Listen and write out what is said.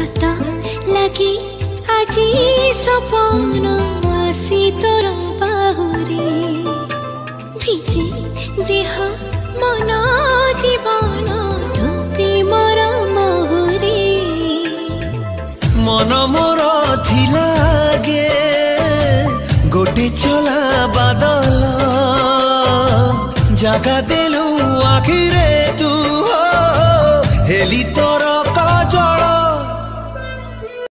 স্রোত লাগি আজি সপন আসি তোর বাহুরে ভিজি দেহ মন জীবন তো প্রেমর মোহরে মন মোর থিলা গে চলা বাদল জাগা দেলু আখিরে তু হেলি তোর কজল